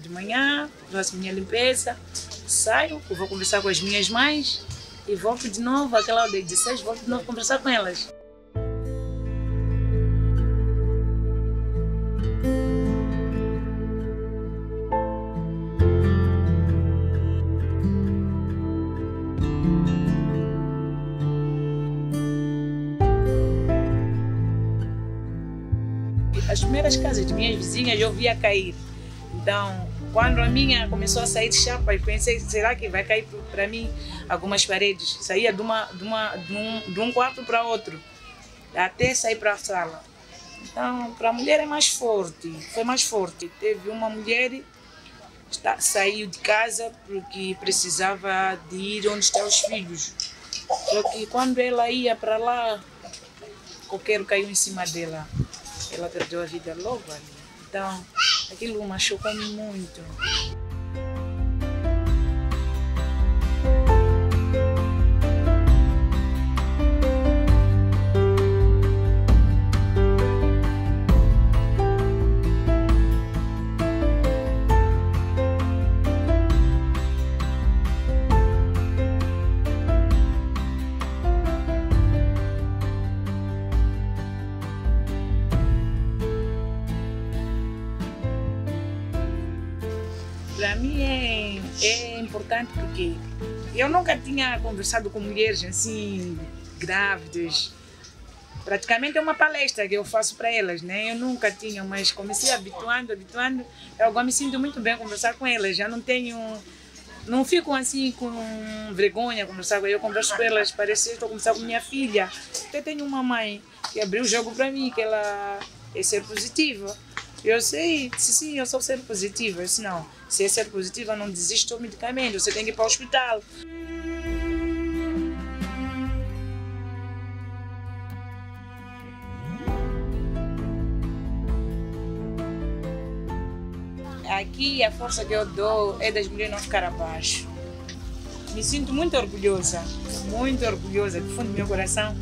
De manhã, faço minha limpeza, saio, vou conversar com as minhas mães e volto de novo, aquela hora de 16, volto de novo conversar com elas. As primeiras casas de minhas vizinhas eu via cair. Então, quando a minha começou a sair de chapa, eu pensei, será que vai cair para mim algumas paredes? Saía de, uma, de, uma, de, um, de um quarto para outro, até sair para a sala. Então, para a mulher é mais forte, foi mais forte. Teve uma mulher que saiu de casa porque precisava de ir onde estão os filhos. Só que quando ela ia para lá, qualquer caiu em cima dela. Ela perdeu a vida logo ali. Então, aquilo machucou-me muito. Para mim é, é importante porque eu nunca tinha conversado com mulheres assim, grávidas. Praticamente é uma palestra que eu faço para elas, né? Eu nunca tinha, mas comecei habituando, habituando. Eu agora me sinto muito bem conversar com elas. Já não tenho, não fico assim com vergonha conversar com elas. Eu converso com elas, parece que estou conversando com minha filha. Até tenho uma mãe que abriu o jogo para mim, que ela é ser positiva. Eu sei, sim, eu sou ser positiva. Eu disse não, se é ser positiva, não desiste do medicamento, você tem que ir para o hospital. Aqui a força que eu dou é das mulheres não ficar abaixo. Me sinto muito orgulhosa, muito orgulhosa, do fundo do meu coração